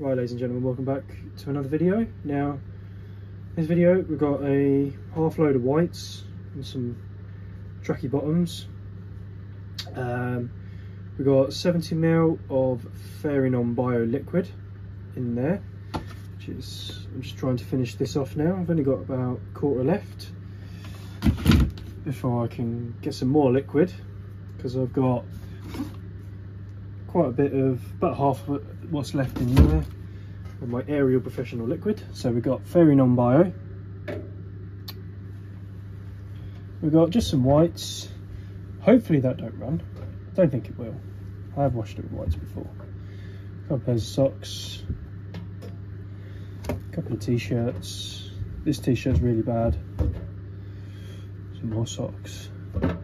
Right ladies and gentlemen, welcome back to another video. Now, this video we've got a half load of whites and some tracky bottoms. Um, we've got 70ml of Fairy-Non Bio liquid in there, which is, I'm just trying to finish this off now. I've only got about a quarter left before I can get some more liquid because I've got quite a bit of about half of what's left in there of my Ariel Professional Liquid. So we've got Fairy-Non Bio. We've got just some whites. Hopefully that don't run. I don't think it will. I have washed it with whites before. A couple of pairs of socks. A couple of t-shirts. This t-shirt's really bad. Some more socks. I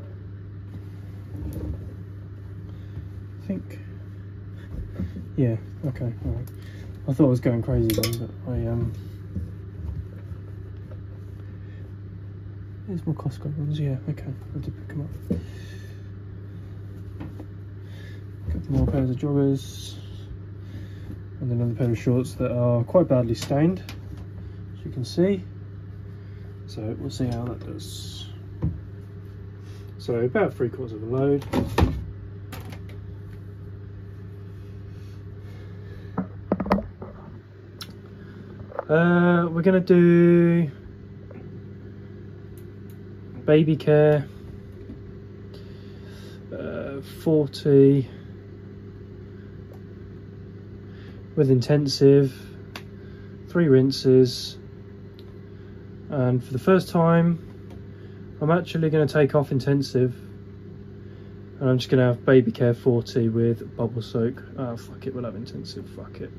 think yeah, okay, alright. I thought I was going crazy then, but I um There's more Costco ones, yeah, okay, I did pick them up. Couple more pairs of joggers and another pair of shorts that are quite badly stained, as you can see. So we'll see how that does. So about three quarters of a load. Uh, we're gonna do baby care uh, 40 with intensive three rinses. And for the first time I'm actually going to take off intensive and I'm just going to have baby care 40 with bubble soak. Oh fuck it we'll have intensive fuck it.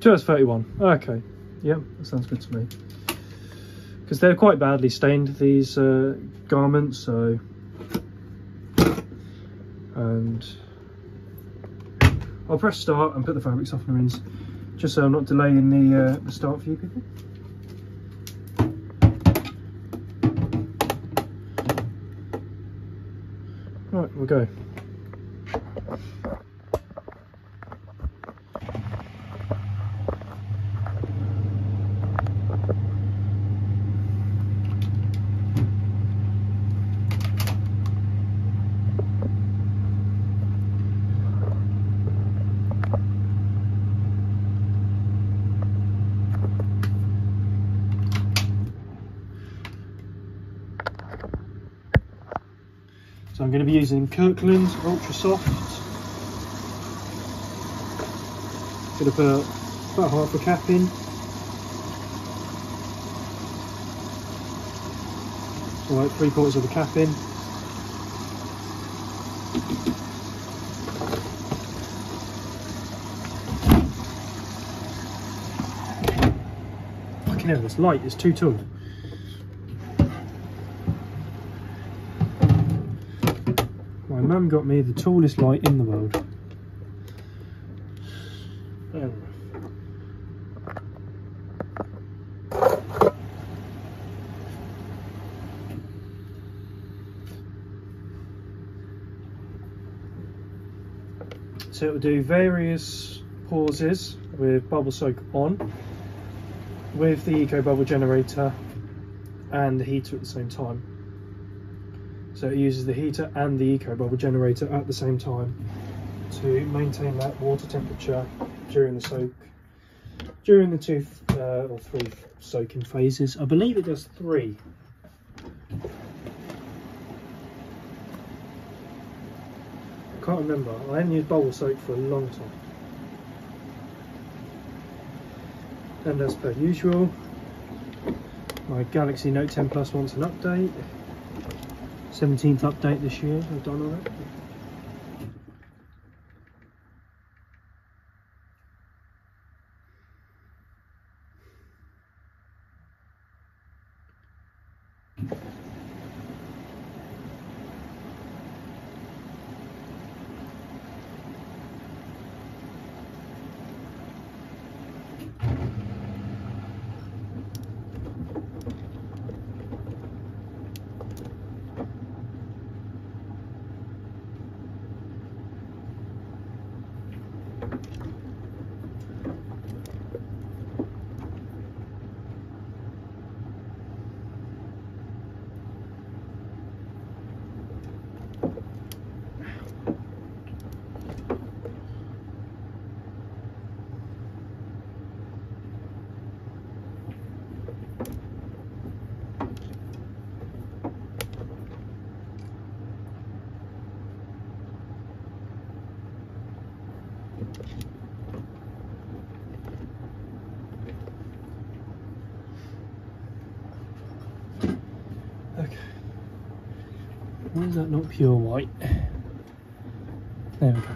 2 hours 31 okay yeah, that sounds good to me. Because they're quite badly stained, these uh, garments, so... And... I'll press start and put the fabric softener in, just so I'm not delaying the, uh, the start for you people. Right, we'll go. So I'm going to be using Kirkland Ultra Soft. To put about half a cap in. Alright, three quarters of the cap in. Fucking hell, this light is too tall. Got me the tallest light in the world. So it will do various pauses with bubble soak on with the eco bubble generator and the heater at the same time. So it uses the heater and the eco bubble generator at the same time to maintain that water temperature during the soak, during the two uh, or three soaking phases. I believe it does three. I can't remember. I haven't used bubble soak for a long time. And as per usual, my Galaxy Note 10 Plus wants an update. 17th update this year, I've done all that. Is that not pure white? There we go.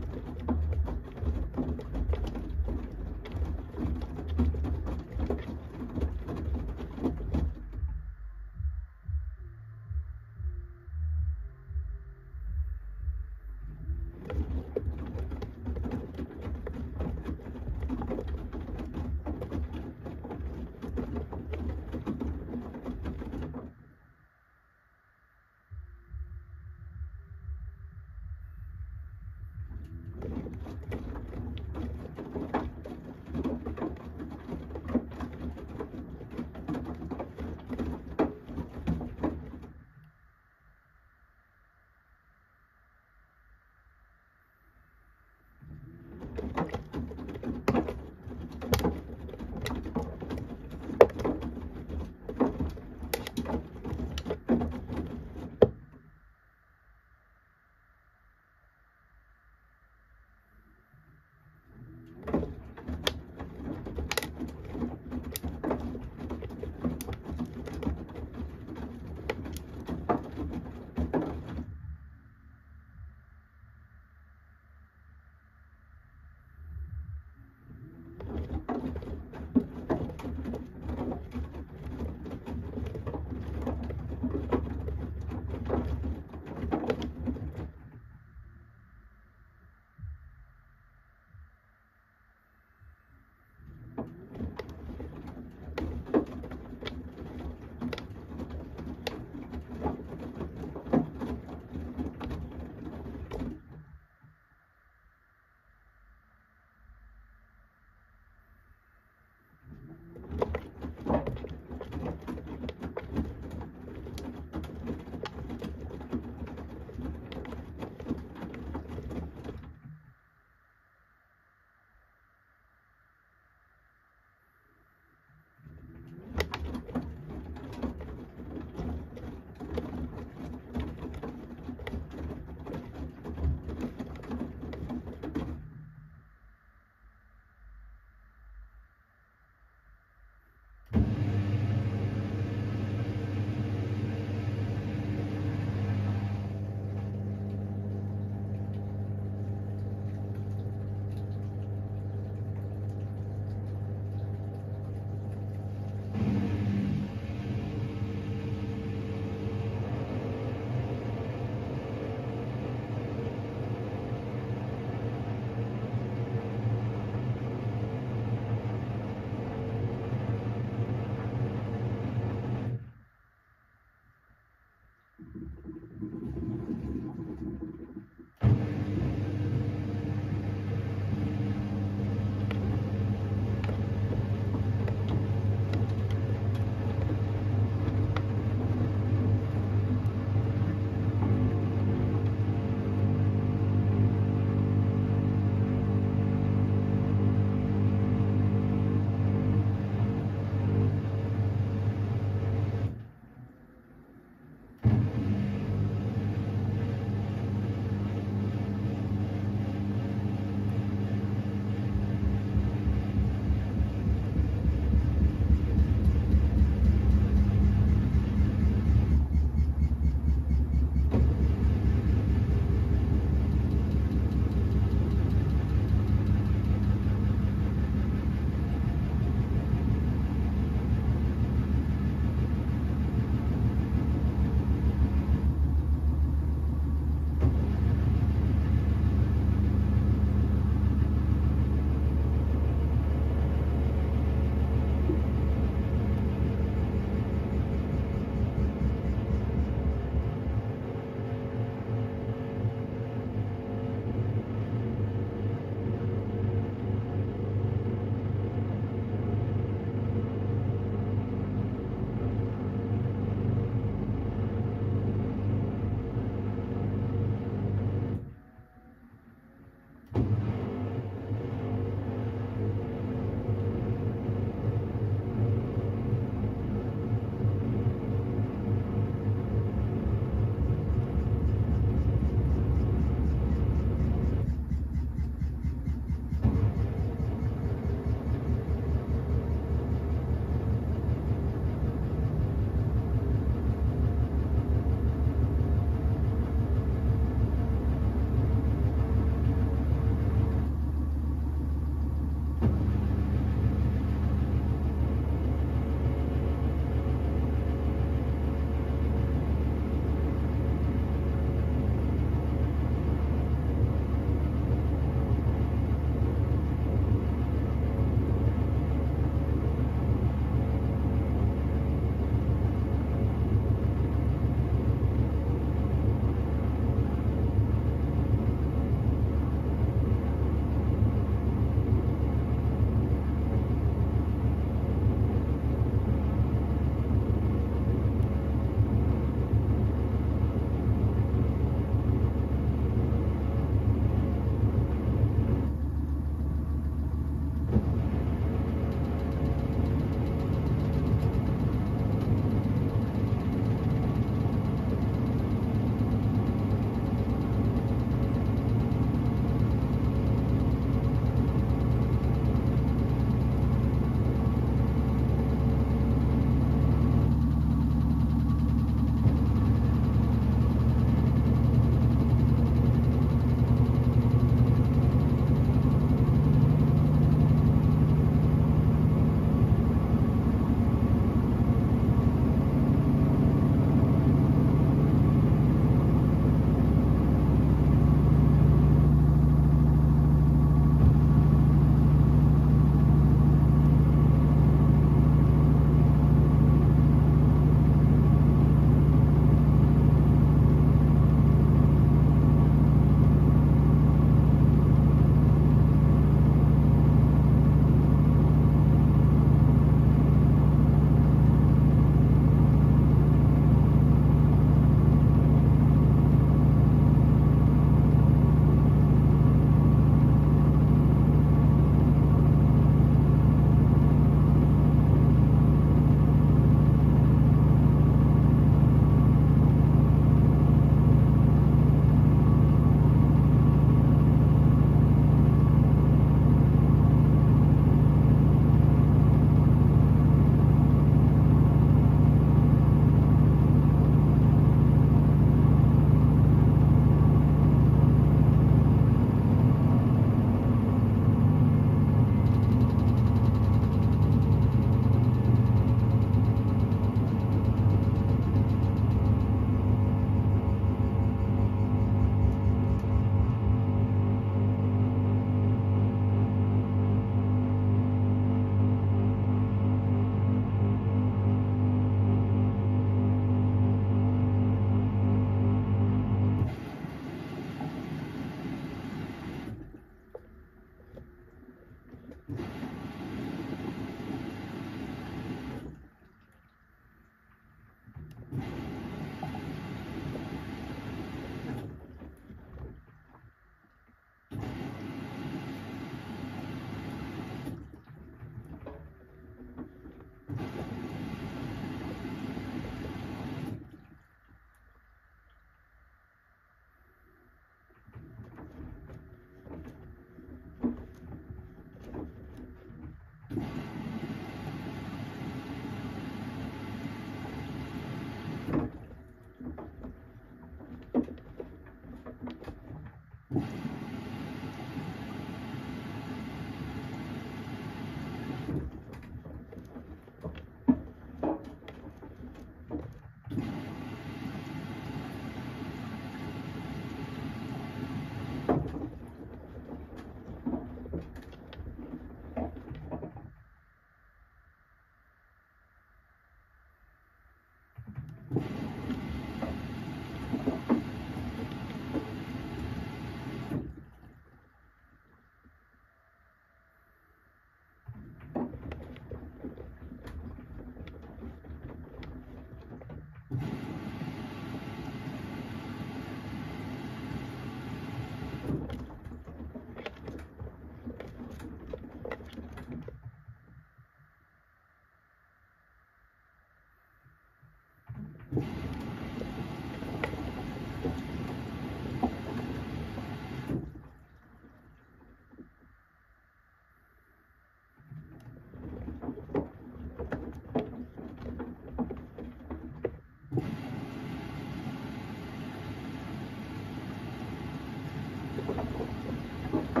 そうですね。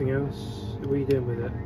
Anything else? What are you doing with it?